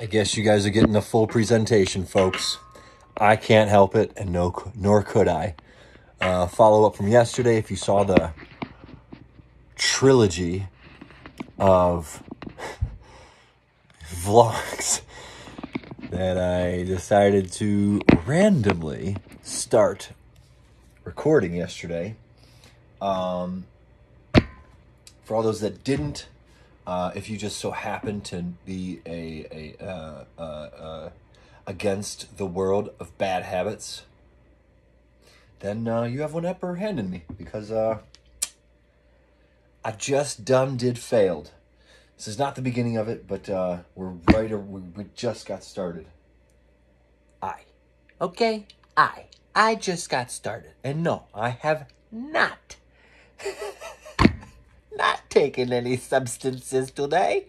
I guess you guys are getting the full presentation, folks. I can't help it, and no, nor could I. Uh, follow up from yesterday, if you saw the trilogy of vlogs that I decided to randomly start recording yesterday. Um, for all those that didn't, uh, if you just so happen to be a, a uh, uh, uh against the world of bad habits, then uh, you have one upper hand in me because uh, I just done did failed. This is not the beginning of it, but we're right. We, we just got started. I, okay, I, I just got started, and no, I have not. not taking any substances today.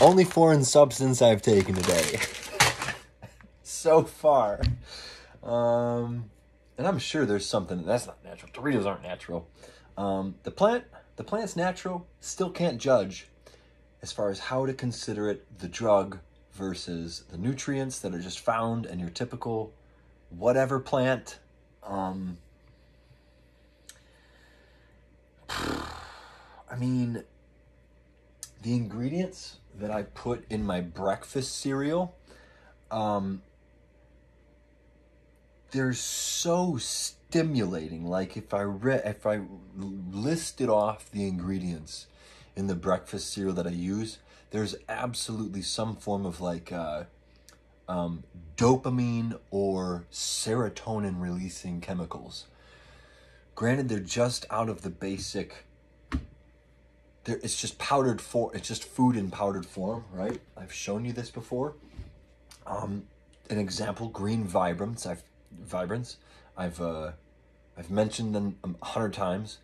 Only foreign substance I've taken today. so far. Um, and I'm sure there's something that's not natural. Doritos aren't natural. Um, the plant, the plant's natural. Still can't judge as far as how to consider it the drug versus the nutrients that are just found in your typical whatever plant. Um, I mean, the ingredients that I put in my breakfast cereal, um, they're so stimulating. Like if I read, if I listed off the ingredients in the breakfast cereal that I use, there's absolutely some form of like uh, um, dopamine or serotonin releasing chemicals. Granted, they're just out of the basic there, it's just powdered form. It's just food in powdered form, right? I've shown you this before. Um, an example: green vibrance. I've vibrants. I've uh, I've mentioned them a hundred times.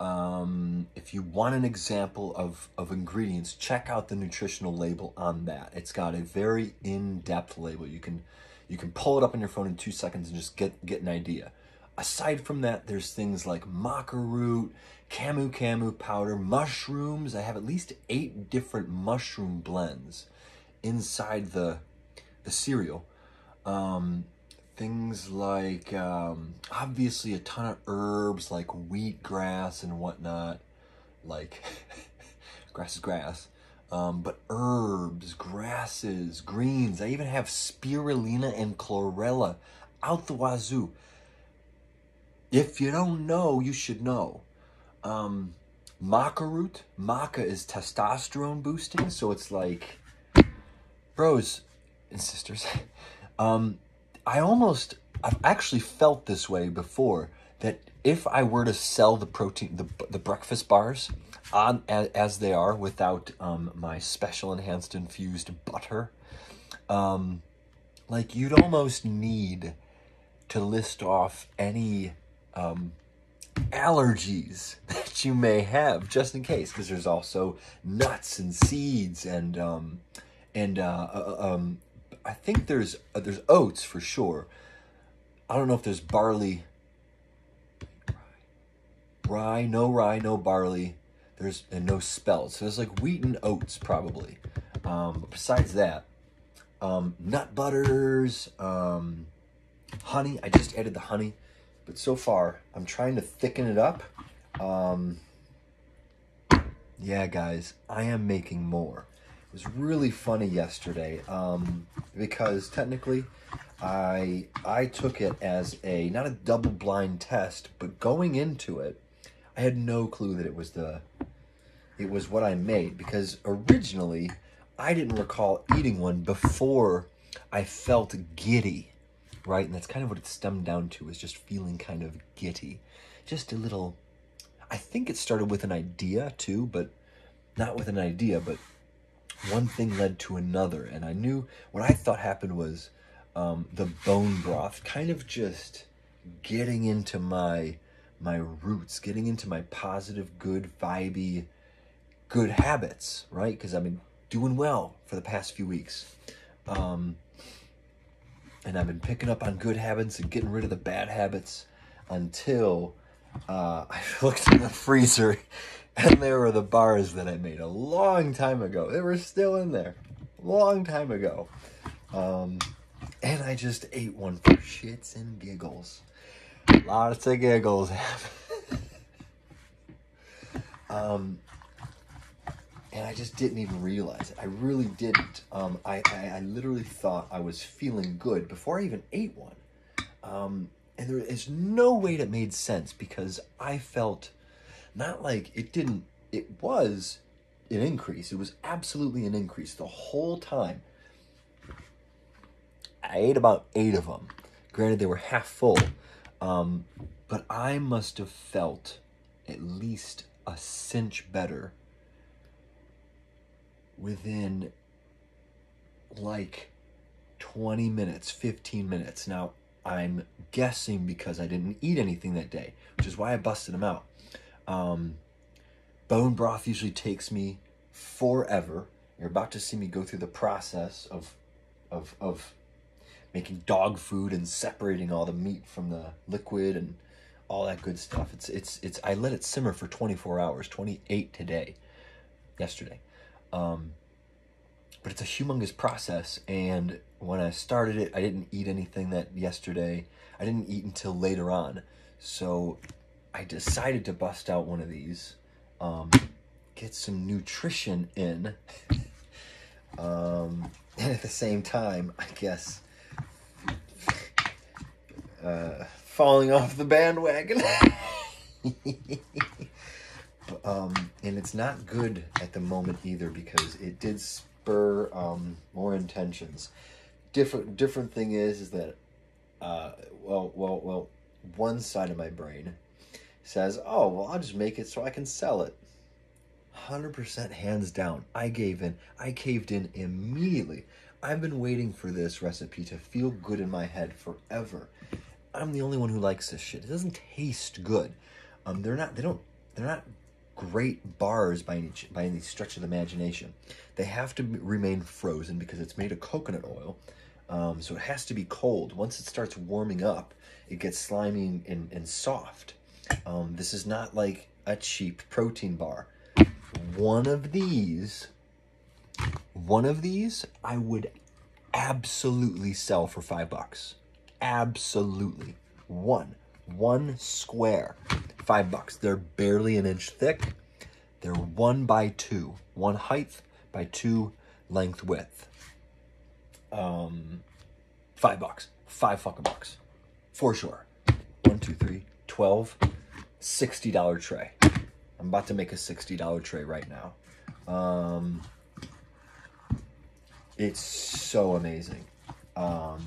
Um, if you want an example of, of ingredients, check out the nutritional label on that. It's got a very in-depth label. You can you can pull it up on your phone in two seconds and just get get an idea. Aside from that, there's things like maca root, camu camu powder, mushrooms. I have at least eight different mushroom blends inside the the cereal. Um, things like um, obviously a ton of herbs like wheatgrass and whatnot. Like grass is grass. Um, but herbs, grasses, greens. I even have spirulina and chlorella out the wazoo. If you don't know, you should know. Um, maca root. Maca is testosterone boosting, so it's like, bros and sisters. Um, I almost, I've actually felt this way before that if I were to sell the protein, the the breakfast bars on as, as they are without um, my special enhanced infused butter, um, like you'd almost need to list off any um, allergies that you may have, just in case, because there's also nuts and seeds and um, and uh, uh, uh, um, I think there's uh, there's oats for sure. I don't know if there's barley, rye, no rye, no barley. There's and no spelt. So there's like wheat and oats probably. Um, besides that, um, nut butters, um, honey. I just added the honey. But so far, I'm trying to thicken it up. Um, yeah, guys, I am making more. It was really funny yesterday um, because technically, I I took it as a not a double blind test, but going into it, I had no clue that it was the it was what I made because originally I didn't recall eating one before I felt giddy right? And that's kind of what it stemmed down to is just feeling kind of giddy. Just a little, I think it started with an idea too, but not with an idea, but one thing led to another. And I knew what I thought happened was um, the bone broth kind of just getting into my my roots, getting into my positive, good, vibey, good habits, right? Because I've been doing well for the past few weeks. Um, and I've been picking up on good habits and getting rid of the bad habits until uh, I looked in the freezer And there were the bars that I made a long time ago. They were still in there, long time ago. Um, and I just ate one for shits and giggles. Lots of giggles. um, and I just didn't even realize it. I really didn't. Um, I, I, I literally thought I was feeling good before I even ate one. Um, and there is no way that made sense because I felt not like it didn't, it was an increase. It was absolutely an increase the whole time. I ate about eight of them. Granted, they were half full, um, but I must have felt at least a cinch better within like 20 minutes, 15 minutes. Now, I'm guessing because I didn't eat anything that day, which is why I busted them out. Um, bone broth usually takes me forever. You're about to see me go through the process of, of, of making dog food and separating all the meat from the liquid and all that good stuff. It's, it's, it's, I let it simmer for 24 hours, 28 today, yesterday. Um, but it's a humongous process. And when I started it, I didn't eat anything that yesterday. I didn't eat until later on. So I decided to bust out one of these, um, get some nutrition in. um, and at the same time, I guess, uh, falling off the bandwagon. um, and it's not good at the moment either because it did spur um, more intentions. Different different thing is is that uh, well well well one side of my brain says oh well I'll just make it so I can sell it. Hundred percent hands down. I gave in. I caved in immediately. I've been waiting for this recipe to feel good in my head forever. I'm the only one who likes this shit. It doesn't taste good. Um, they're not. They don't. They're not great bars by any by any stretch of the imagination. They have to remain frozen because it's made of coconut oil, um, so it has to be cold. Once it starts warming up, it gets slimy and, and soft. Um, this is not like a cheap protein bar. One of these, one of these, I would absolutely sell for five bucks. Absolutely, one, one square five bucks. They're barely an inch thick. They're one by two, one height by two length width. Um, five bucks, five fucking bucks, for sure. One, two, three, twelve, sixty dollar tray. I'm about to make a sixty dollar tray right now. Um, it's so amazing. Um,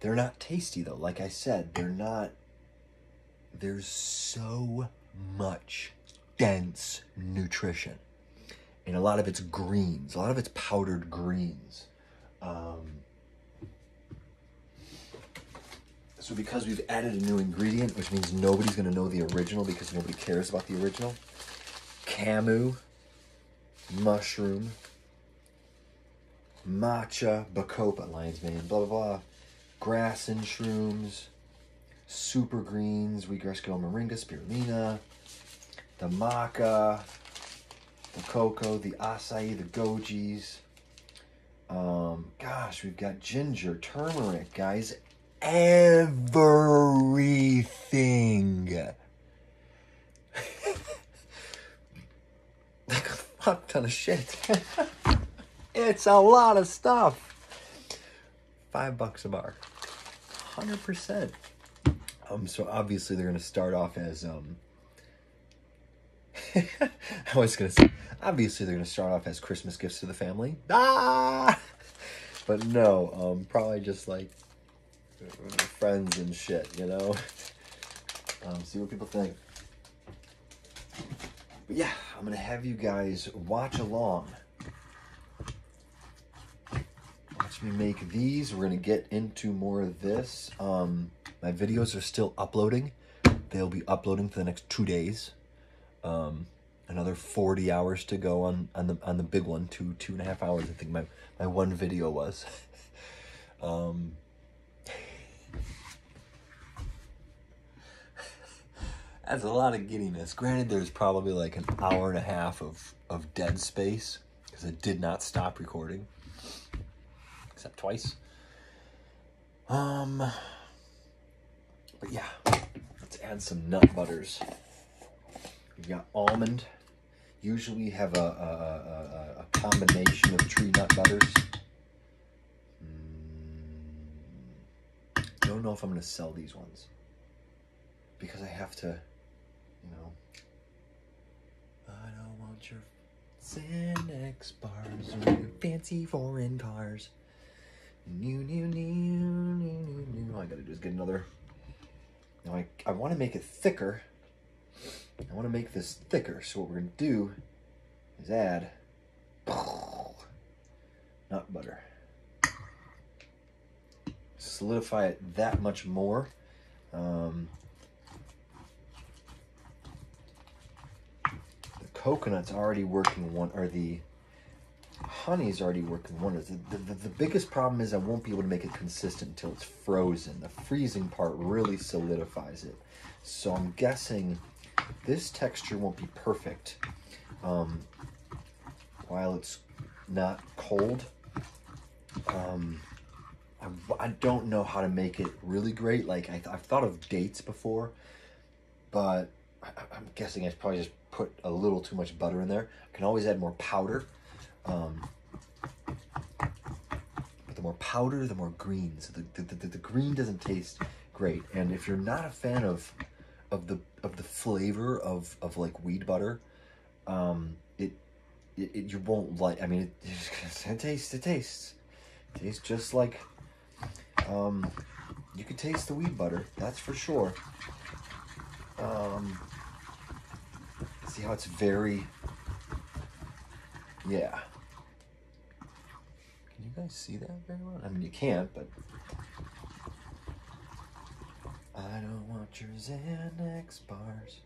they're not tasty though. Like I said, they're not there's so much dense nutrition. And a lot of it's greens, a lot of it's powdered greens. Um, so because we've added a new ingredient, which means nobody's going to know the original because nobody cares about the original, camu, mushroom, matcha, bacopa, lion's mane, blah, blah, blah, grass and shrooms, super greens, gill, moringa, spirulina, the maca, the cocoa, the acai, the gojis. Um, gosh, we've got ginger, turmeric, guys. Everything. like a fuck ton of shit. it's a lot of stuff. Five bucks a bar. 100%. Um, so obviously they're going to start off as, um, I was to say, obviously they're to start off as Christmas gifts to the family. Ah! But no, um, probably just like friends and shit, you know? Um, see what people think. But yeah, I'm to have you guys watch along. Watch me make these. We're to get into more of this. Um, my videos are still uploading. They'll be uploading for the next two days. Um, another 40 hours to go on, on the on the big one, two two and a half hours. I think my my one video was. um, That's a lot of giddiness. Granted, there's probably like an hour and a half of, of dead space because it did not stop recording, except twice. Um, but yeah, let's add some nut butters. We've got almond. Usually have a, a, a, a combination of tree nut butters. Mm, don't know if I'm going to sell these ones because I have to, you know. I don't want your Xanax bars or your fancy foreign cars. New, new, new, new, new, new. All I gotta do is get another. Now I, I want to make it thicker. I want to make this thicker. So what we're gonna do is add nut butter. Solidify it that much more. Um, the coconut's already working one, or the honey's already working wonders. The, the, the, biggest problem is I won't be able to make it consistent until it's frozen. The freezing part really solidifies it. So I'm guessing this texture won't be perfect um, while it's not cold. Um, I, I, don't know how to make it really great. Like I, have thought of dates before, but I, I'm guessing I probably just put a little too much butter in there. I can always add more powder. Um, but the more powder, the more green. So the, the, the, the, green doesn't taste great. And if you're not a fan of of the of the flavor of, of like weed butter, um, it, it, it you won't like. I mean, it, it tastes it tastes it tastes just like um, you can taste the weed butter. That's for sure. Um, see how it's very yeah you guys see that very well? I mean, you can't, but. I don't want your Xanax bars.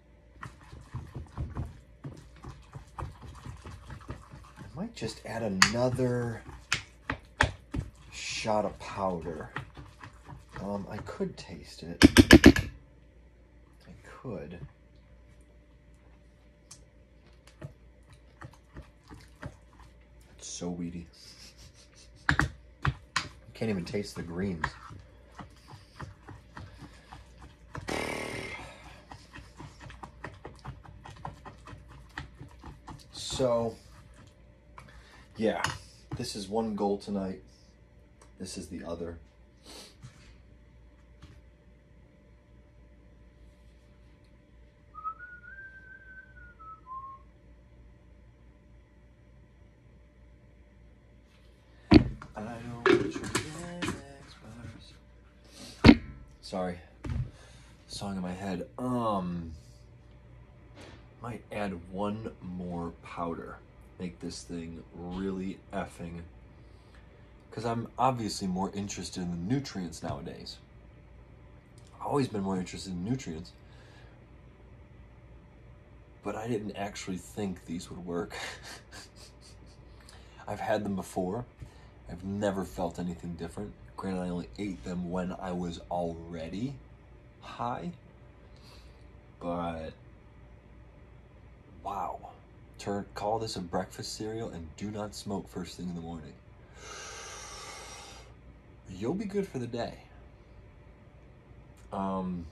I might just add another shot of powder. Um, I could taste it. I could. It's so weedy. Can't even taste the greens. So, yeah, this is one goal tonight. This is the other. Sorry. Song in my head. Um might add one more powder. Make this thing really effing because I'm obviously more interested in the nutrients nowadays. I've always been more interested in nutrients. But I didn't actually think these would work. I've had them before. I've never felt anything different. Granted, I only ate them when I was already high, but wow. Turn, call this a breakfast cereal and do not smoke first thing in the morning. You'll be good for the day. Um,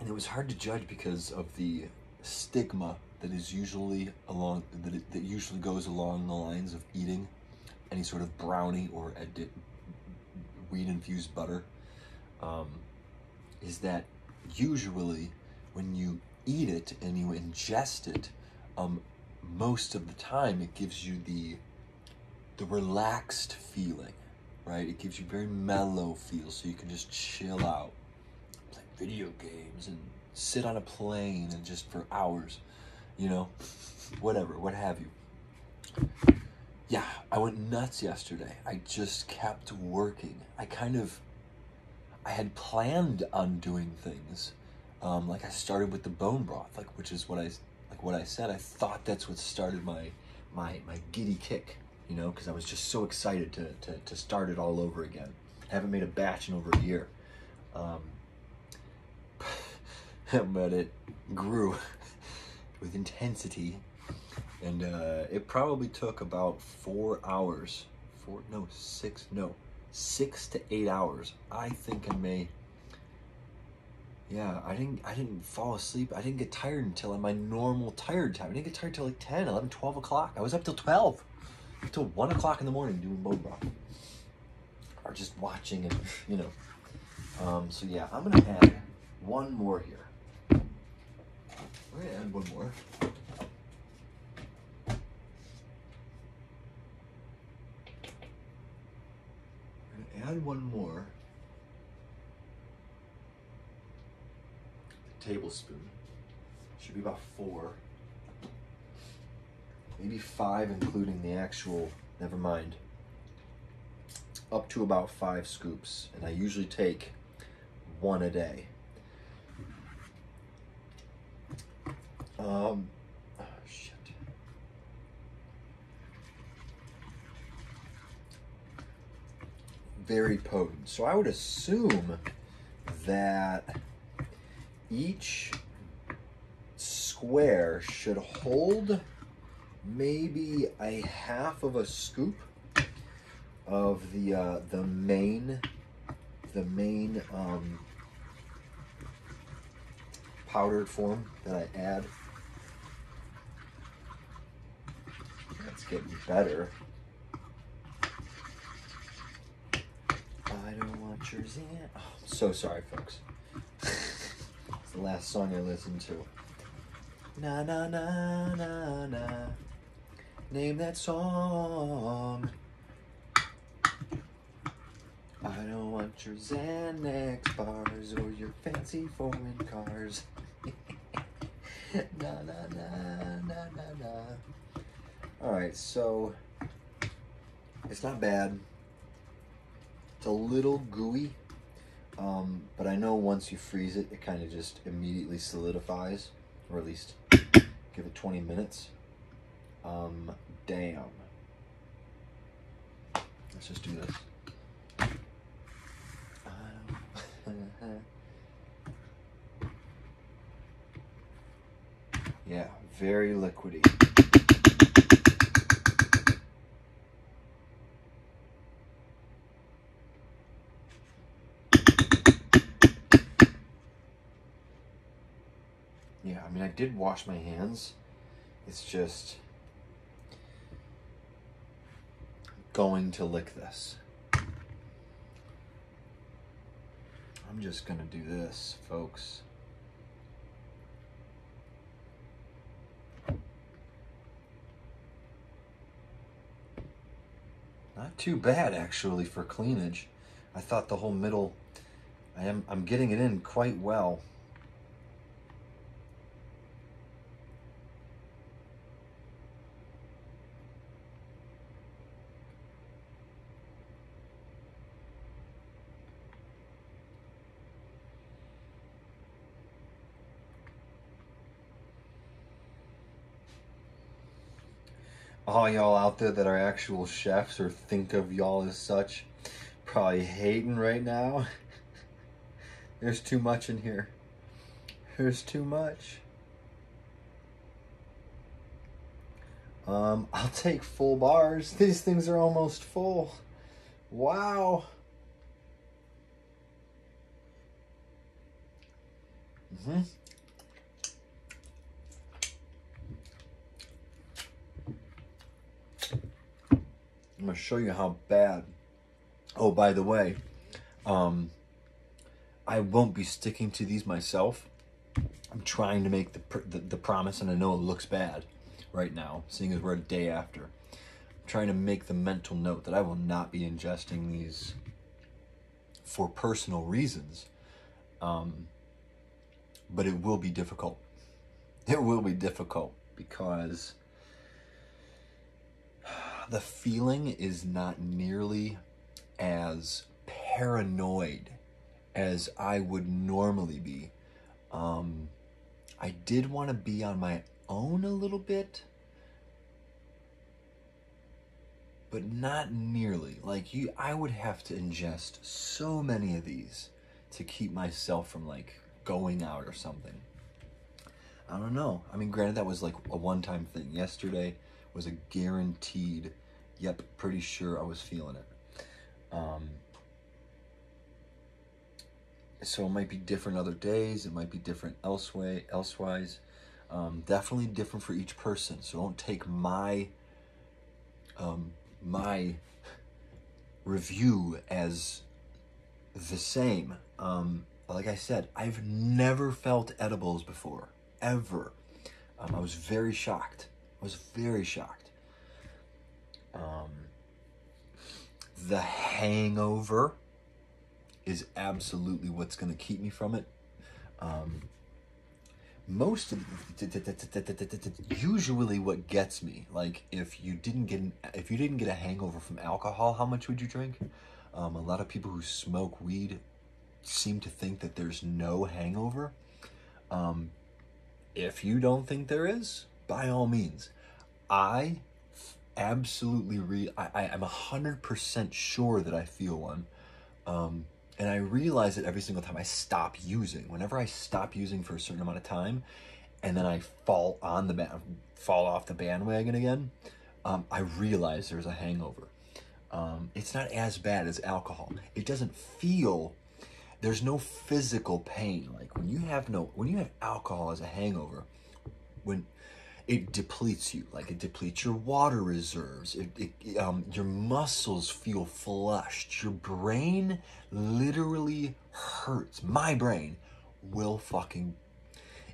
and it was hard to judge because of the stigma that is usually along that, it, that usually goes along the lines of eating any sort of brownie or edi- weed infused butter um, is that usually when you eat it and you ingest it, um, most of the time it gives you the the relaxed feeling, right? It gives you very mellow feel, so you can just chill out, play video games, and sit on a plane and just for hours, you know, whatever, what have you yeah, I went nuts yesterday. I just kept working. I kind of, I had planned on doing things. Um, like I started with the bone broth, like which is what I, like what I said. I thought that's what started my, my, my giddy kick, you know, because I was just so excited to, to, to start it all over again. I haven't made a batch in over a year. Um, but it grew with intensity. And uh, it probably took about four hours, four, no, six, no, six to eight hours. I think I may, yeah, I didn't, I didn't fall asleep. I didn't get tired until my normal tired time. I didn't get tired till like 10, 11, 12 o'clock. I was up till 12, till one o'clock in the morning doing bone broth. Or just watching and, you know. Um, so yeah, I'm gonna add one more here. I'm gonna add one more. I'm gonna add one more tablespoon. Should be about four. Maybe five, including the actual, never mind. Up to about five scoops. And I usually take one a day. Um, oh, shit. Very potent. So I would assume that each square should hold maybe a half of a scoop of the uh, the main the main um, powdered form that I add. That's getting better. I don't want yours in. Oh, I'm so sorry, folks. the last song I listened to. Na na na na na. Name that song. I don't want your Xanax bars or your fancy foreign cars. na na na na na na. All right, so it's not bad. It's a little gooey, um, but I know once you freeze it, it kind of just immediately solidifies, or at least give it 20 minutes. Um, damn. Let's just do this. yeah, very liquidy. Mean, I did wash my hands. It's just going to lick this. I'm just gonna do this, folks. Not too bad actually for cleanage. I thought the whole middle, I am, I'm getting it in quite well. All y'all out there that are actual chefs or think of y'all as such probably hating right now. There's too much in here. There's too much. Um, I'll take full bars. These things are almost full. Wow. Mm-hmm. I'm gonna show you how bad. Oh, by the way, um, I won't be sticking to these myself. I'm trying to make the, the, the promise, and I know it looks bad right now, seeing as we're a day after. I'm trying to make the mental note that I will not be ingesting these for personal reasons. Um, but it will be difficult. It will be difficult because the feeling is not nearly as paranoid as I would normally be. Um, I did want to be on my own a little bit, but not nearly. Like you, I would have to ingest so many of these to keep myself from like going out or something. I don't know. I mean, granted, that was like a one time thing. Yesterday was a guaranteed, yep, pretty sure I was feeling it. Um, so it might be different other days. It might be different elsewhere, elsewise. Um, definitely different for each person. So don't take my um, my review as the same. Um, like I said, I've never felt edibles before, ever. Um, I was very shocked. Was very shocked. Um, the hangover is absolutely what's going to keep me from it. Um, most of usually what gets me like if you didn't get an, if you didn't get a hangover from alcohol how much would you drink um, a lot of people who smoke weed seem to think that there's no hangover um, if you don't think there is by all means i absolutely re i, I am 100% sure that i feel one um, and I realize it every single time I stop using. Whenever I stop using for a certain amount of time, and then I fall on the fall off the bandwagon again, um, I realize there's a hangover. Um, it's not as bad as alcohol. It doesn't feel. There's no physical pain. Like when you have no when you have alcohol as a hangover, when it depletes you like it depletes your water reserves it, it um, your muscles feel flushed your brain literally hurts my brain will fucking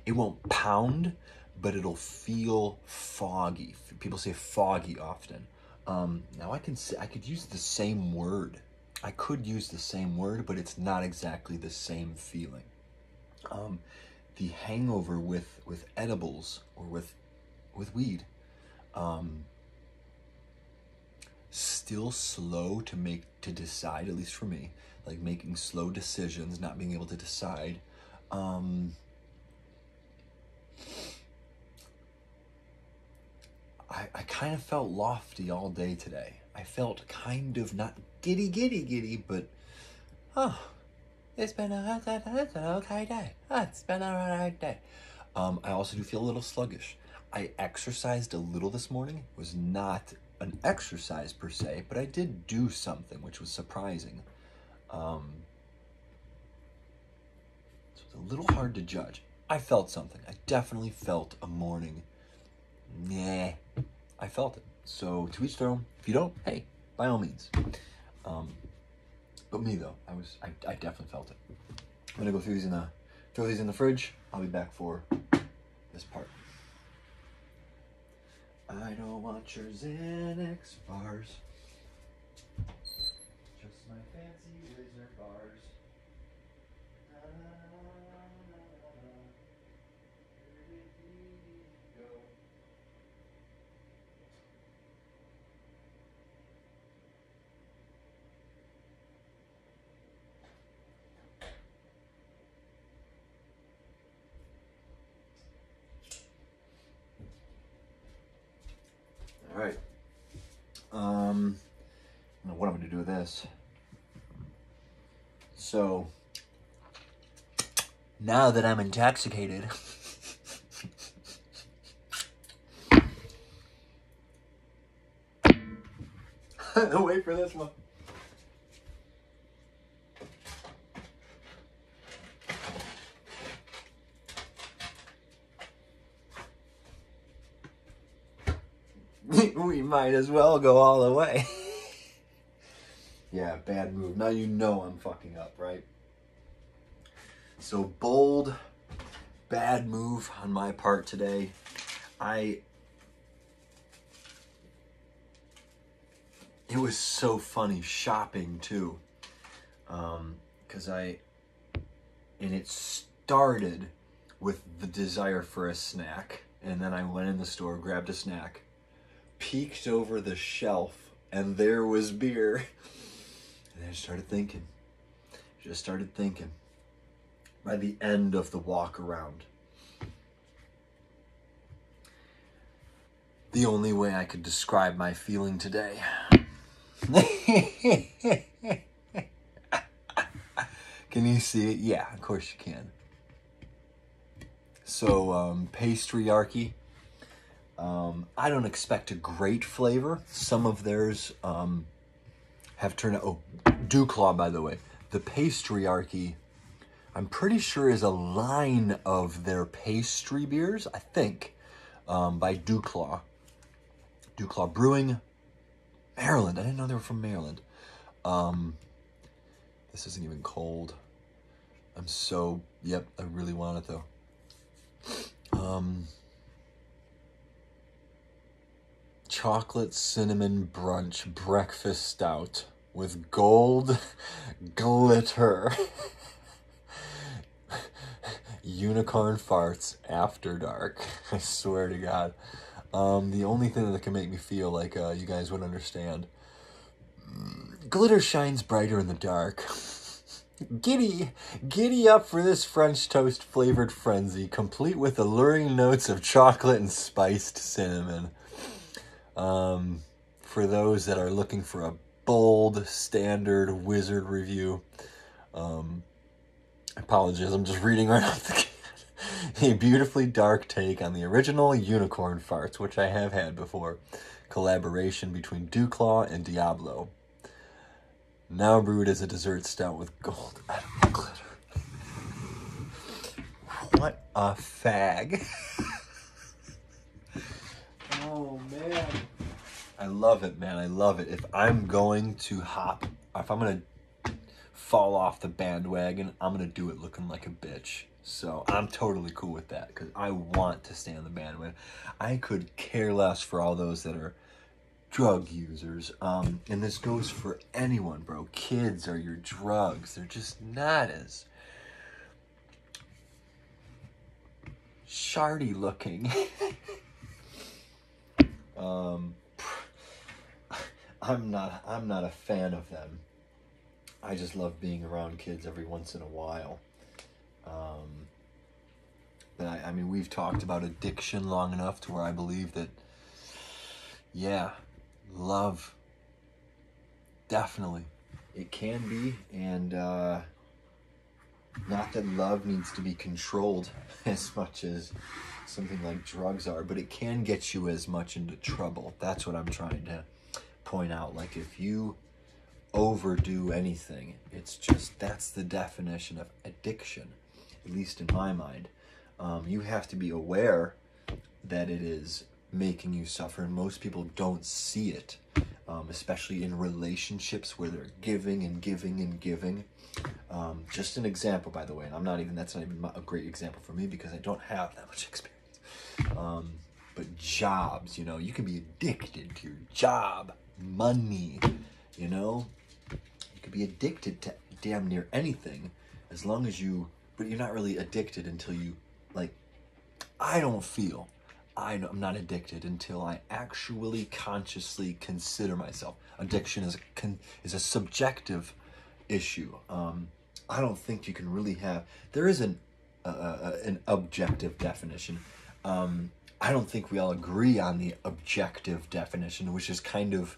it won't pound but it'll feel foggy people say foggy often. Um, now i can say i could use the same word i could use the same word but it's not exactly the same feeling. Um, the hangover with with edibles or with with weed. Um, still slow to make to decide, at least for me, like making slow decisions, not being able to decide. Um, I, I kind of felt lofty all day today. I felt kind of not giddy, giddy, giddy, but oh, it's been a, it's an okay day. Oh, it's been a right day. Um, I also do feel a little sluggish. I exercised a little this morning. It was not an exercise per se, but I did do something, which was surprising. Um, so it's a little hard to judge. I felt something. I definitely felt a morning. Nah, I felt it. So to each their own. If you don't, hey, by all means. Um, but me though, I was I, I definitely felt it. I'm gonna go through these in the throw these in the fridge. I'll be back for this part. I don't want your Xanax bars. Just my fancy wizard bars. All right. Um, I don't know what I'm going to do with this. So, now that I'm intoxicated, wait for this one. we might as well go all the way. Yeah, bad move. Now you know I'm fucking up, right? So bold, bad move on my part today. I. It was so funny shopping too. Um, cause I. And it started with the desire for a snack. And then I went in the store, grabbed a snack peeked over the shelf and there was beer. And I started thinking, just started thinking. By the end of the walk around, the only way I could describe my feeling today. can you see it? Yeah, of course you can. So um, pastryarchy. Um, I don't expect a great flavor. Some of theirs um, have turned out. Oh, DuClaw, by the way. The pastryarchy, I'm pretty sure is a line of their pastry beers. I think um, by DuClaw. DuClaw Brewing, Maryland. I didn't know they were from Maryland. Um, this isn't even cold. I'm so, yep, I really want it though. Um, chocolate cinnamon brunch breakfast stout with gold glitter. Unicorn farts after dark. I swear to God. Um, the only thing that can make me feel like uh, you guys would understand. Glitter shines brighter in the dark. Giddy, giddy up for this French toast flavored frenzy, complete with alluring notes of chocolate and spiced cinnamon. Um, for those that are looking for a bold, standard wizard review, um, I apologize, I'm just reading right off the a beautifully dark take on the original Unicorn Farts, which I have had before. Collaboration between DuClaw and Diablo. Now brewed as a dessert stout with gold edible glitter. What a fag. oh man. I love it, man. I love it. If I'm going to hop, if I'm going to fall off the bandwagon, I'm going to do it looking like a bitch. So I'm totally cool with that because I want to stay on the bandwagon. I could care less for all those that are drug users. Um, and this goes for anyone, bro. Kids are your drugs. They're just not as shardy looking. um, I'm not. I'm not a fan of them. I just love being around kids every once in a while. Um, but I, I mean, we've talked about addiction long enough to where I believe that, yeah, love, definitely, it can be, and uh, not that love needs to be controlled as much as something like drugs are, but it can get you as much into trouble. That's what I'm trying to point out. Like if you overdo anything, it's just that's the definition of addiction at least in my mind. Um, you have to be aware that it is making you suffer, and most people don't see it, um, especially in relationships where they're giving and giving and giving. Um, just an example, by the way, and I'm not even, that's not even a great example for me because I don't have that much experience. Um, but jobs, you know, you can be addicted to your job, money, you know, you could be addicted to damn near anything as long as you but you're not really addicted until you like i don't feel I, am not addicted until I actually consciously consider myself. Addiction is a, is a subjective issue. Um, I don't think you can really have. There is an uh, an objective definition. Um, I don't think we all agree on the objective definition, which is kind of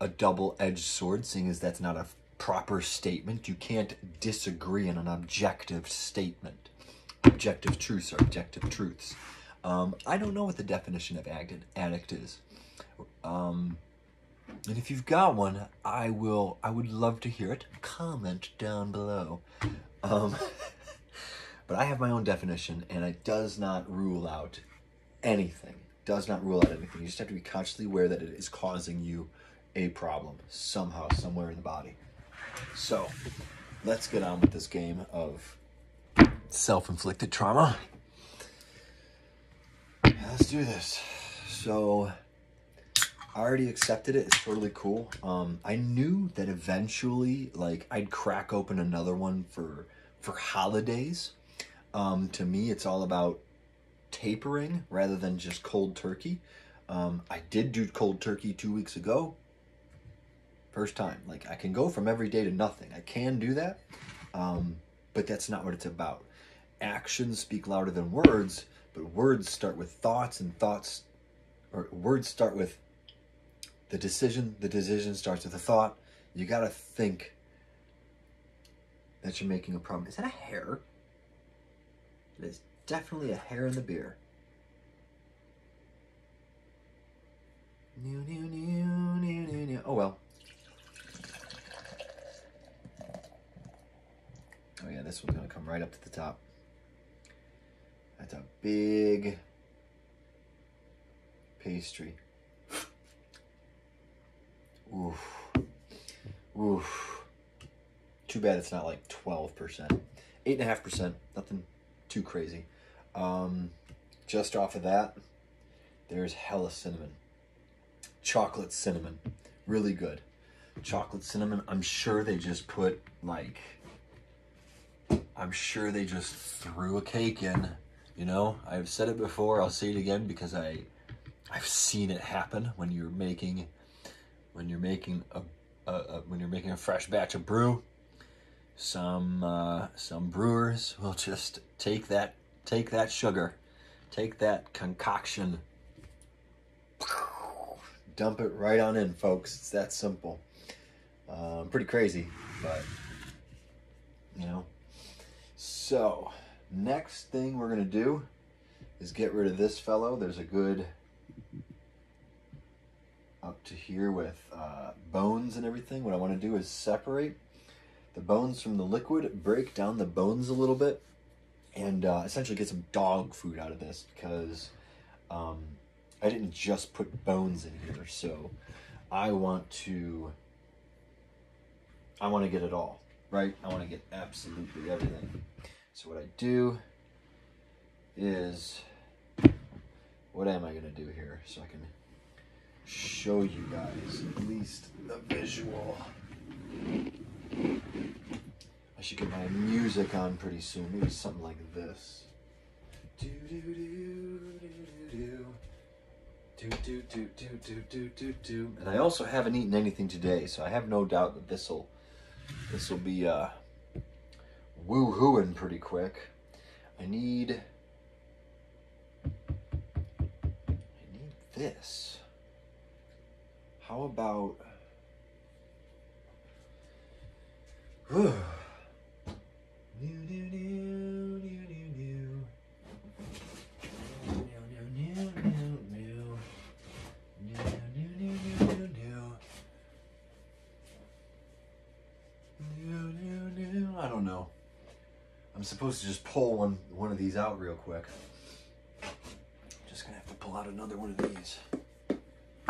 a double edged sword, seeing as that's not a proper statement. You can't disagree on an objective statement. Objective truths are objective truths. Um, I don't know what the definition of addict is. Um, and if you've got one, I will. I would love to hear it. Comment down below. Um, but I have my own definition, and it does not rule out anything. Does not rule out anything. You just have to be consciously aware that it is causing you a problem somehow, somewhere in the body. So, let's get on with this game of self inflicted trauma. Let's do this. So, I already accepted it. It's totally cool. Um, I knew that eventually, like, I'd crack open another one for for holidays. Um, to me, it's all about tapering rather than just cold turkey. Um, I did do cold turkey two weeks ago. First time. Like I can go from every day to nothing. I can do that. Um, but that's not what it's about. Actions speak louder than words, but words start with thoughts and thoughts or words start with the decision, the decision starts with a thought. You got to think that you're making a problem. Is that a hair? It is definitely a hair in the beer. New, new, new, new, new, new. Oh well. Oh yeah, this one's gonna come right up to the top. That's a big pastry. Oof. Oof. Too bad it's not like 12%. 8.5%. Nothing too crazy. Um, just off of that, there's hella cinnamon. Chocolate cinnamon. Really good. Chocolate cinnamon. I'm sure they just put like I'm sure they just threw a cake in. You know, I've said it before, I'll say it again because I I've seen it happen when you're making when you're making a, a, a when you're making a fresh batch of brew. Some uh, some brewers will just take that take that sugar, take that concoction, dump it right on in, folks. It's that simple. Um, pretty crazy, but you know. So, next thing we're gonna do is get rid of this fellow. There's a good up to here with uh, bones and everything. What I want to do is separate the bones from the liquid, break down the bones a little bit, and uh, essentially get some dog food out of this because um, I didn't just put bones in here. So I want to I want to get it all, right? I want to get absolutely everything. So what I do is what am I to do here so I can show you guys at least the visual. I should get my music on pretty soon. Maybe something like this. Do do do do do do do do do do do. And I also haven't eaten anything today, so I have no doubt that this'll this'll be uh woo-hooing pretty quick. I need I need this. How about New, new, new, new, new, new. New, new, new, new, new. New, new, new, new, new, new. New, new, new. I don't know. I'm supposed to just pull one one of these out real quick. Just gonna have to pull out another one of these.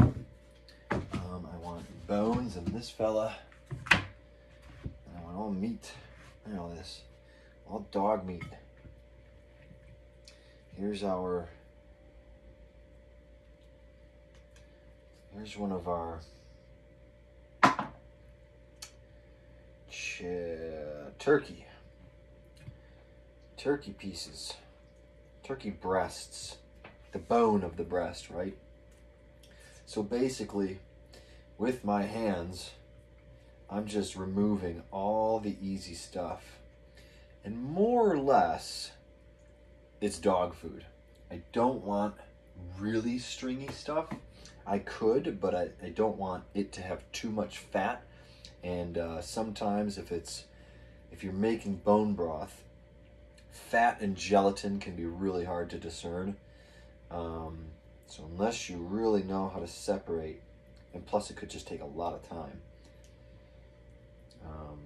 Um, I want bones and this fella. I want all meat. Look all this. All dog meat. Here's our Here's one of our ch- turkey. Turkey pieces. Turkey breasts. The bone of the breast, right? So basically, with my hands, I'm just removing all the easy stuff. And more or less, it's dog food. I don't want really stringy stuff. I could, but I, I don't want it to have too much fat. And uh, sometimes, if it's if you're making bone broth, fat and gelatin can be really hard to discern. Um, so unless you really know how to separate, and plus it could just take a lot of time. Um,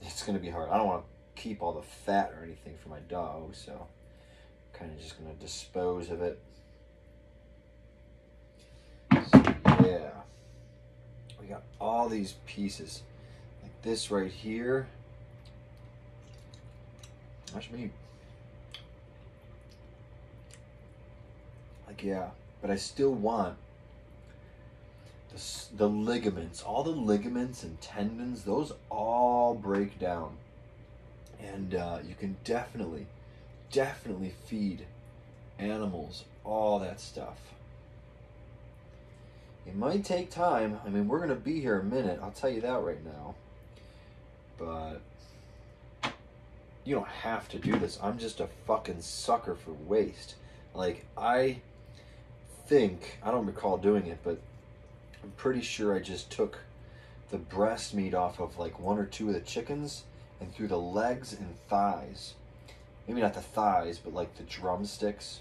it's going to be hard. I don't want to keep all the fat or anything for my dog, so I'm kind of just going to dispose of it. Yeah. We got all these pieces. Like this right here. That's me. Like, yeah. But I still want the, the ligaments, all the ligaments and tendons, those all break down. And uh, you can definitely, definitely feed animals all that stuff. It might take time. I mean, we're going to be here a minute. I'll tell you that right now. But you don't have to do this. I'm just a fucking sucker for waste. Like, I think, I don't recall doing it, but I'm pretty sure I just took the breast meat off of like one or two of the chickens and threw the legs and thighs maybe not the thighs, but like the drumsticks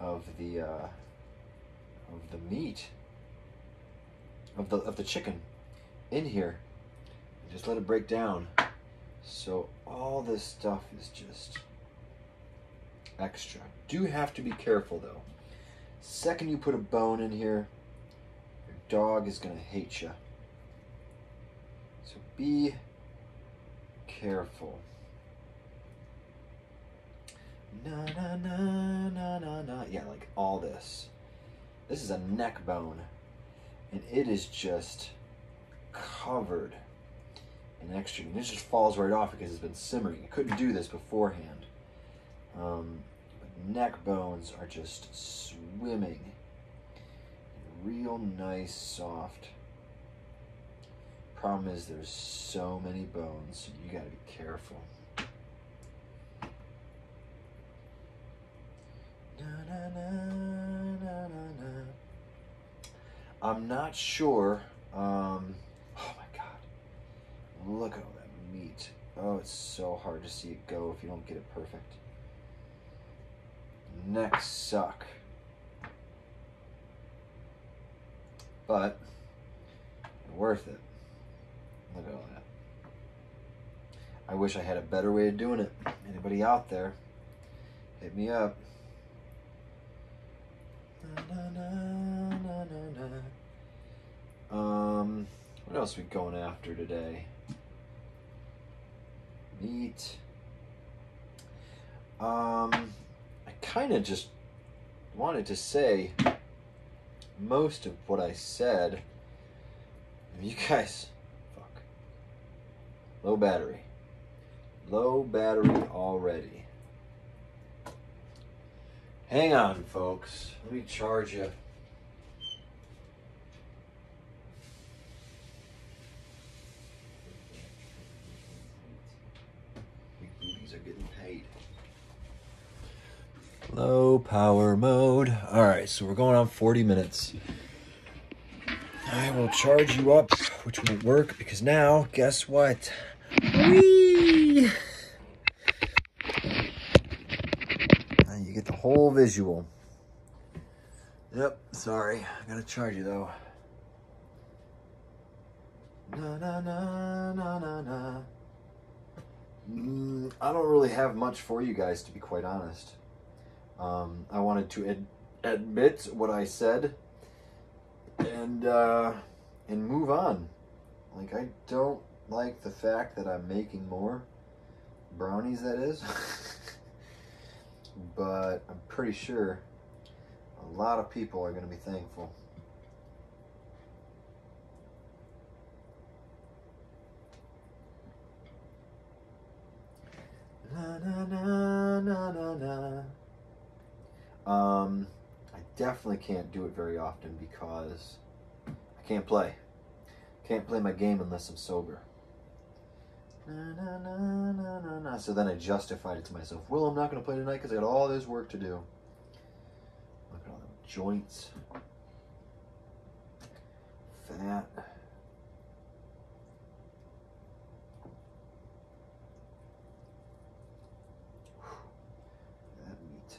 of the uh, of the meat of the of the chicken in here. And just let it break down. So all this stuff is just extra. Do have to be careful though. Second you put a bone in here, your dog is gonna hate you. So be careful. Na na na na na na. Yeah, like all this. This is a neck bone, and it is just covered in extra. And this just falls right off because it's been simmering. You couldn't do this beforehand. Um, but neck bones are just swimming. Real nice, soft. Problem is, there's so many bones, so you gotta be careful. Na, na, na, I'm not sure. Um. Look at all that meat. Oh, it's so hard to see it go if you don't get it perfect. Necks suck. But, worth it. Look at all that. I wish I had a better way of doing it. Anybody out there, hit me up. Na, na, na, um, what else are we going after today? Meat. Um, I kind of just wanted to say most of what I said. You guys, fuck. Low battery. Low battery already. Hang on, folks. Let me charge you. Big boobies are getting paid. Low power mode. All right, so we're going on 40 minutes. I will charge you up, which won't work because now, guess what? Whee! You get the whole visual. Yep, sorry. I gotta charge you though. Na na na na na na. Mm, I don't really have much for you guys, to be quite honest. Um, I wanted to ad- admit what I said and uh, and move on. Like I don't like the fact that I'm making more brownies. That is, but I'm pretty sure a lot of people are going to be thankful. Na na na na na na. Um, I definitely can't do it very often because I can't play. Can't play my game unless I'm sober. Na, na, na. So then I justified it to myself. Well, I'm not going to play tonight because I got all this work to do. Look at all the joints. Fat. That meat.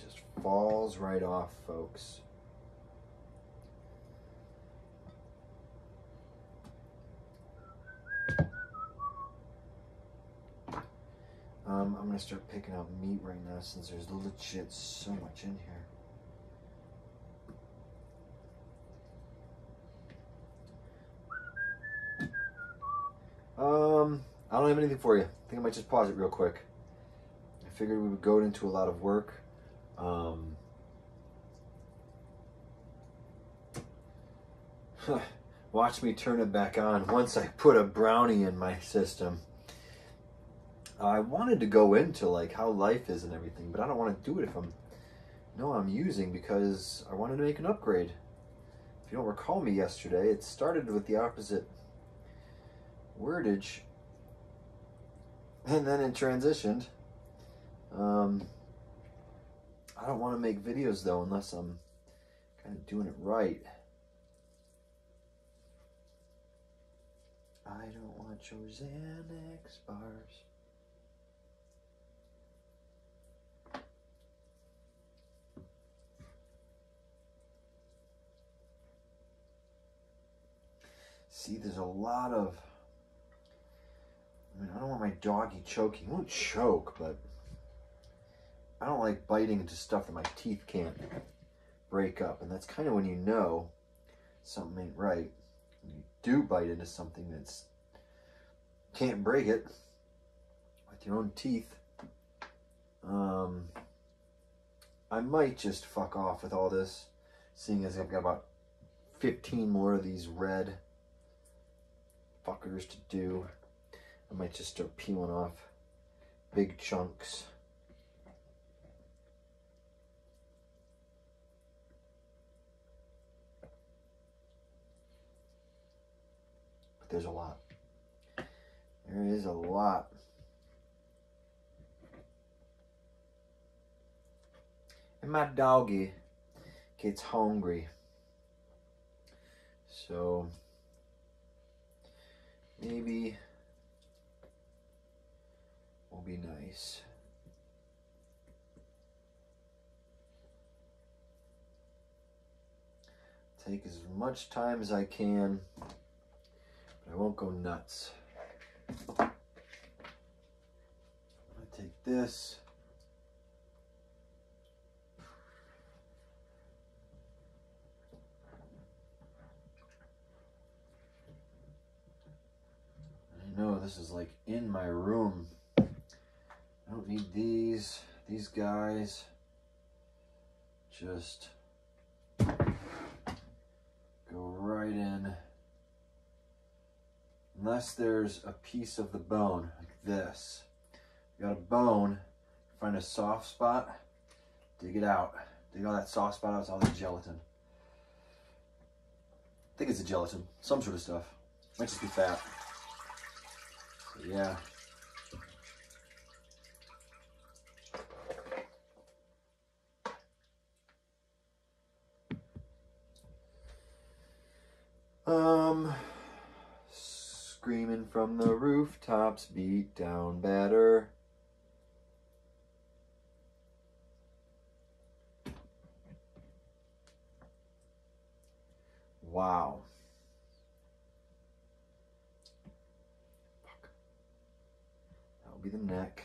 Just falls right off, folks. Um, I'm gonna start picking out meat right now since there's legit so much in here. Um, I don't have anything for you. I think I might just pause it real quick. I figured we would go into a lot of work. Um, watch me turn it back on once I put a brownie in my system. I wanted to go into like how life is and everything, but I don't want to do it if I'm no I'm using because I wanted to make an upgrade. If you don't recall me yesterday, it started with the opposite wordage and then it transitioned. Um, I don't want to make videos though unless I'm kind of doing it right. I don't want your Xanax bars. See, there's a lot of. I mean, I don't want my doggy choking. He won't choke, but I don't like biting into stuff that my teeth can't break up. And that's kind of when you know something ain't right. When you do bite into something that's can't break it with your own teeth. Um, I might just fuck off with all this, seeing as I've got about 15 more of these red fuckers to do. I might just start peeling off big chunks. There's a lot. There is a lot. And my doggy gets hungry. So maybe will be nice. Take as much time as I can, I won't go nuts. I take this. I know this is like in my room. I don't need these. These guys just go right in. Unless there's a piece of the bone, like this. You got a bone, find a soft spot, dig it out. Dig all that soft spot out, it's all the gelatin. I think it's a gelatin, some sort of stuff. Might just be fat. So yeah. Um, screaming from the rooftops, beat down better. Wow. Fuck. That'll be the neck.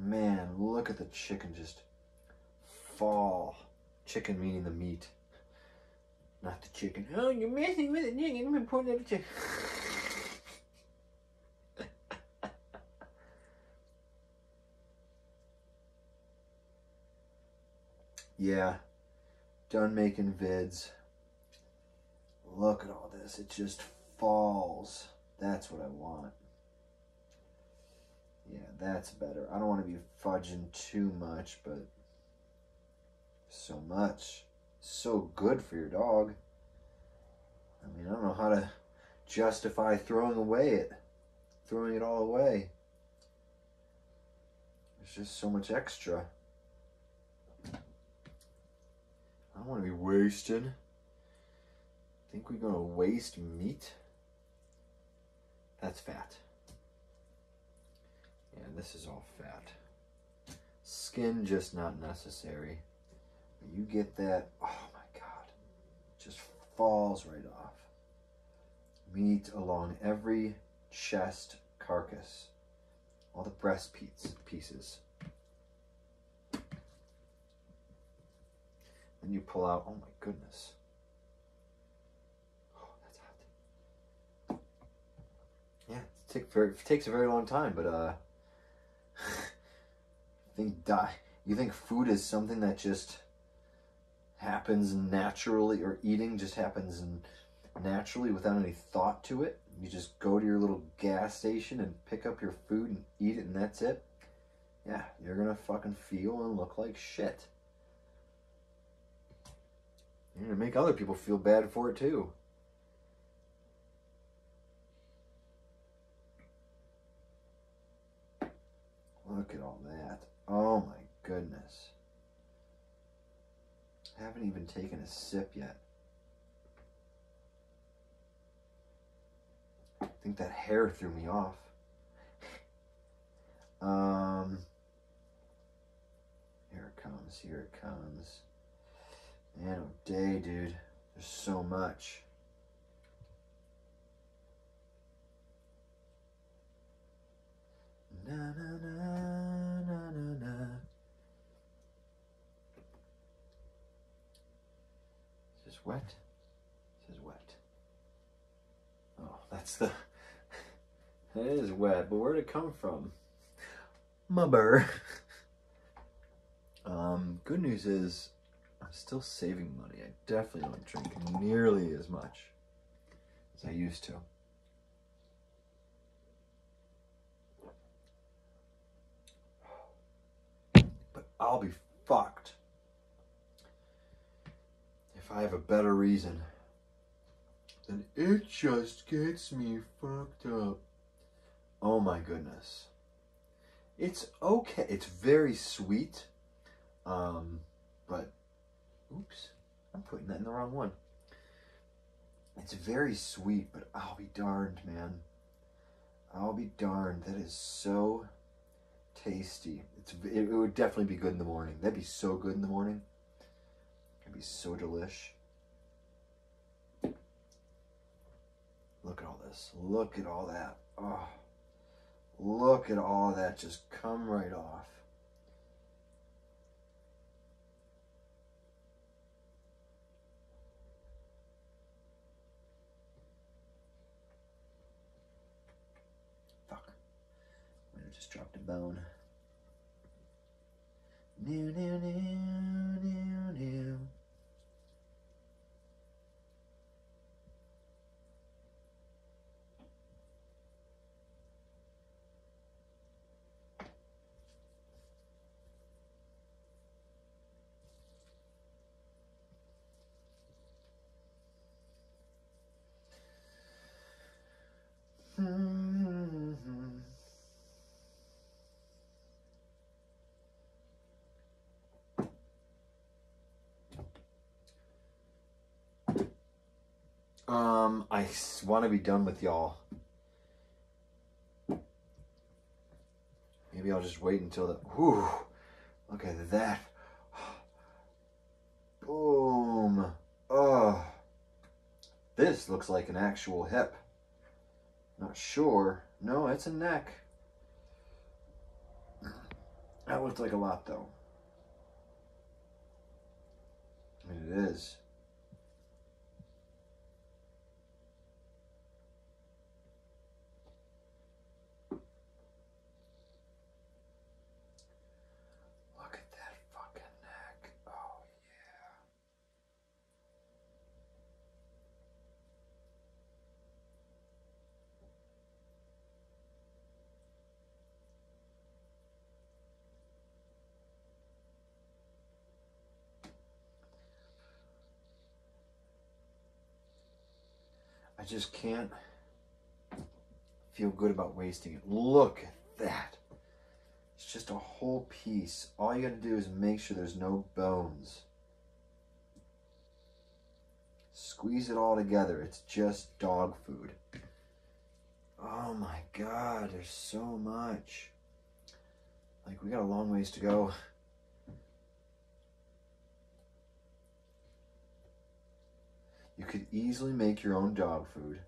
Man, look at the chicken just fall. Chicken meaning the meat. Not the chicken. Oh, you're messing with the chicken. I'm gonna pour another chicken. yeah, done making vids. Look at all this. It just falls. That's what I want. Yeah, that's better. I don't want to be fudging too much, but so much so good for your dog. I mean, I don't know how to justify throwing away it, throwing it all away. There's just so much extra. I don't want to be wasting. Think we're gonna waste meat? That's fat. Yeah, this is all fat. Skin just not necessary. You get that, oh my God, just falls right off. Meat along every chest carcass, all the breast pieces. Then you pull out, oh my goodness. Oh, that's hot. Yeah, it, take very, it takes a very long time, but uh, think die. You think food is something that just happens naturally, or eating just happens and naturally without any thought to it. You just go to your little gas station and pick up your food and eat it, and that's it. Yeah, you're gonna fucking feel and look like shit. You're gonna make other people feel bad for it too. Look at all that. Oh my goodness. I haven't even taken a sip yet. I think that hair threw me off. Um, here it comes, here it comes. Man, oh day, dude. There's so much. Na na na na na na. Is this wet? This is wet. Oh, that's the. It is wet, but where'd it come from? Mubber. um, good news is I'm still saving money. I definitely don't drink nearly as much as I used to. But I'll be fucked if I have a better reason then it just gets me fucked up. Oh my goodness. It's okay. It's very sweet. Um, but oops, I'm putting that in the wrong one. It's very sweet, but I'll be darned, man. I'll be darned. That is so tasty. It's it, it would definitely be good in the morning. That'd be so good in the morning. Be so delish. Look at all this. Look at all that. Oh, look at all that just come right off. Fuck. Have just dropped a bone. New, new, new, new. Mm-hmm. Um, I want to be done with y'all. Maybe I'll just wait until the. Whew! Look at that. Boom. Oh. This looks like an actual hip. Not sure. No, it's a neck. That looked like a lot though. It is. I just can't feel good about wasting it. Look at that. It's just a whole piece. All you gotta do is make sure there's no bones. Squeeze it all together. It's just dog food. Oh my god, there's so much. Like, we got a long ways to go. You could easily make your own dog food.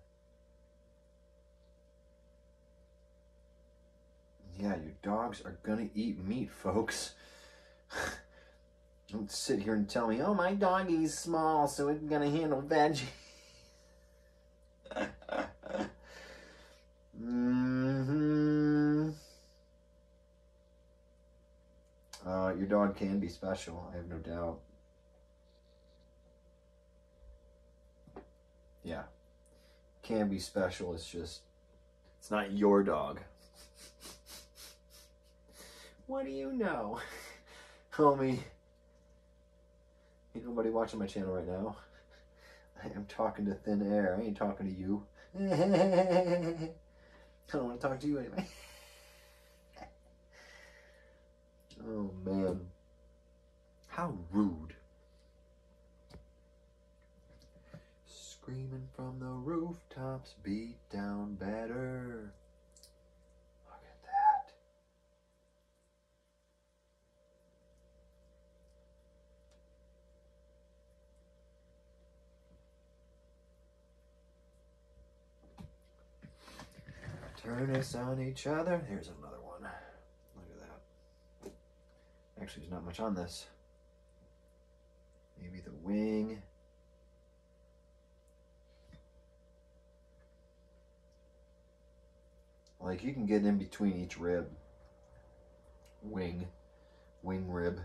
Yeah, your dogs are gonna eat meat, folks. Don't sit here and tell me, oh, my doggy's small, so it's gonna handle veggie. mm-hmm. Uh, your dog can be special, I have no doubt. Yeah. Can be special, it's just, it's not your dog. what do you know? Homie. Ain't nobody watching my channel right now. I am talking to thin air. I ain't talking to you. I don't want to talk to you anyway. oh man. How rude. Screaming from the rooftops, beat down better. Look at that. Turn us on each other. Here's another one. Look at that. Actually, there's not much on this. Maybe the wing. Like you can get in between each rib. Wing. Wing rib.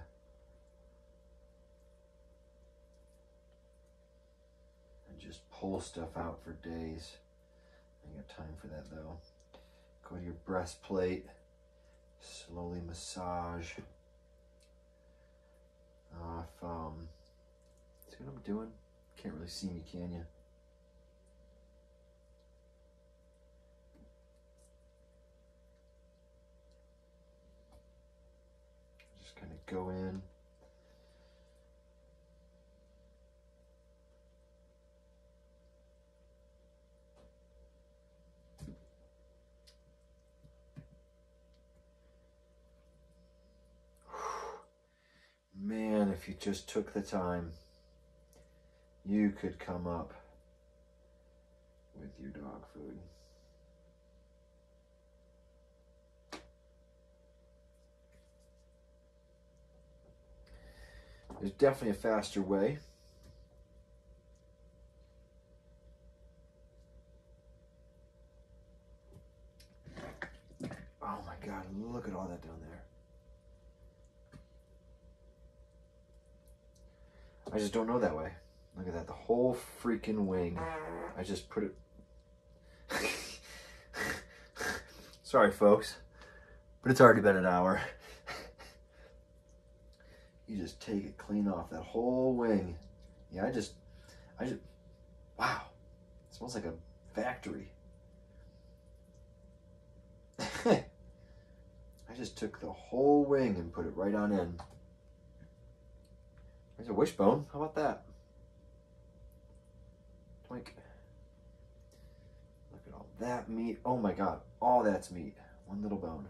And just pull stuff out for days. I got time for that though. Go to your breastplate. Slowly massage off. Um, see what I'm doing? Can't really see me, can you? Just kind of go in. Man, if you just took the time, you could come up with your dog food. There's definitely a faster way. Oh my God, look at all that down there. I just don't know that way. Look at that, the whole freaking wing. I just put it. Sorry, folks, but it's already been an hour. You just take it clean off that whole wing. Yeah, I just, I just, wow, it smells like a factory. I just took the whole wing and put it right on in. There's a wishbone. How about that? Twink. Look at all that meat. Oh my god. All that's meat. One little bone.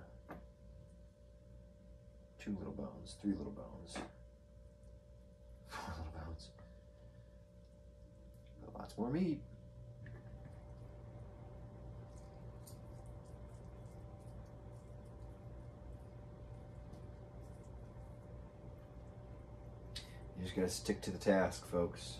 Two little bones. Three little bones. Four little bones. Lots more meat. You just gotta stick to the task, folks.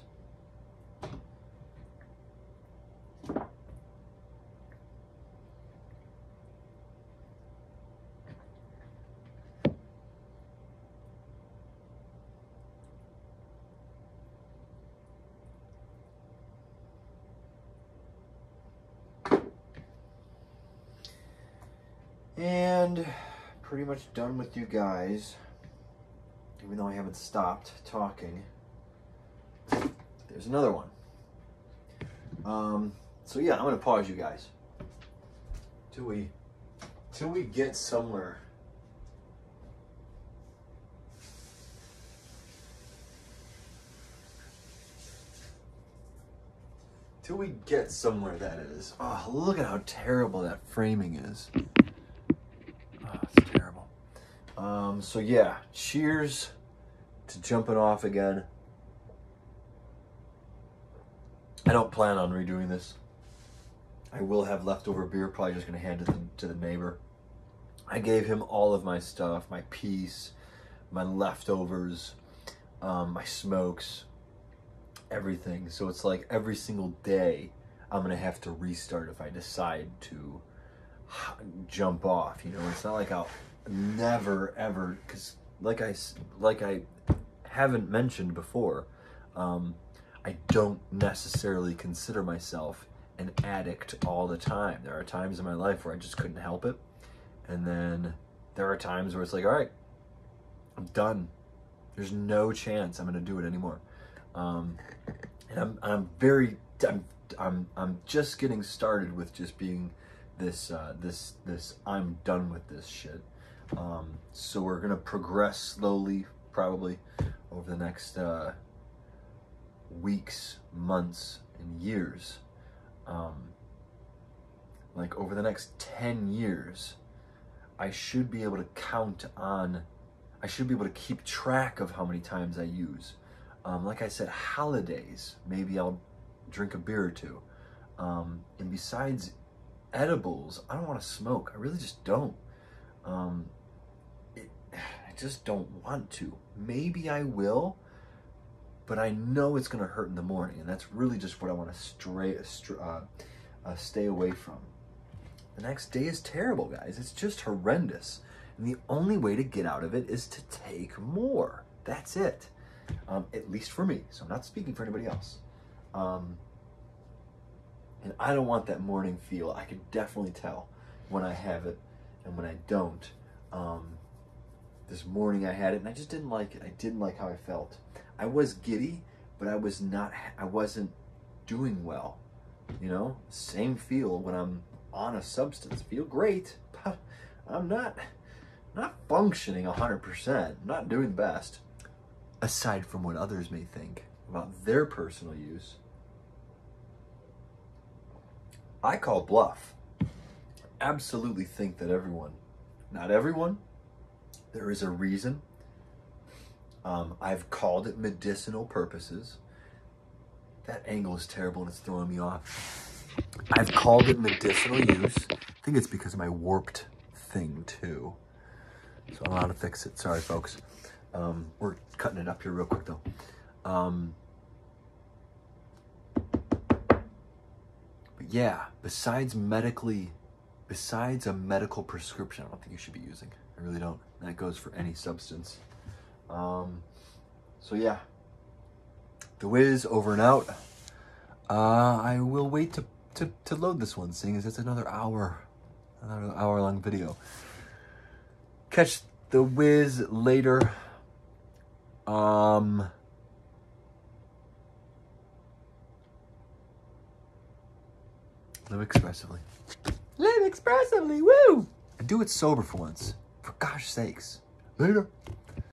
And pretty much done with you guys even though I haven't stopped talking, there's another one. Um, so yeah, I'm gonna pause you guys till we till we get somewhere. Till we get somewhere that is. Oh, look at how terrible that framing is. Um, so yeah, cheers to jumping off again. I don't plan on redoing this. I will have leftover beer, probably just gonna hand it to, to the neighbor. I gave him all of my stuff, my piece, my leftovers, um, my smokes, everything. So it's like every single day I'm gonna have to restart if I decide to jump off. You know, it's not like I'll never ever because like I like I haven't mentioned before, um, I don't necessarily consider myself an addict all the time. There are times in my life where I just couldn't help it, and then there are times where it's like, all right, I'm done. There's no chance I'm gonna do it anymore. Um, and I'm I'm very I'm I'm I'm just getting started with just being this uh, this this I'm done with this shit. Um, so we're gonna progress slowly, probably over the next uh, weeks, months, and years. Um, like over the next 10 years, I should be able to count on, I should be able to keep track of how many times I use. Um, like I said, holidays, maybe I'll drink a beer or two. Um, and besides edibles, I don't want to smoke. I really just don't. Um, just don't want to. Maybe I will, but I know it's going to hurt in the morning, and that's really just what I want to stray, uh, uh, stay away from. The next day is terrible, guys. It's just horrendous. And the only way to get out of it is to take more. That's it. Um, at least for me. So I'm not speaking for anybody else. Um, and I don't want that morning feel. I can definitely tell when I have it and when I don't. Um, this morning I had it and I just didn't like it. I didn't like how I felt. I was giddy, but I was not, I wasn't doing well. You know, same feel when I'm on a substance. Feel great, but I'm not, not functioning 100%. Not doing the best. Aside from what others may think about their personal use, I call bluff. Absolutely think that everyone, not everyone, there is a reason. Um, I've called it medicinal purposes. That angle is terrible and it's throwing me off. I've called it medicinal use. I think it's because of my warped thing too. So I don't know how to fix it. Sorry, folks. Um, we're cutting it up here real quick though. Um, but yeah, besides medically, besides a medical prescription, I don't think you should be using. I really don't. That goes for any substance. Um, so yeah, the whiz over and out. Uh, I will wait to, to, to load this one, seeing as it's another hour, another hour long video. Catch the whiz later. Um, live expressively. Live expressively, woo! And do it sober for once. For gosh sakes. Later.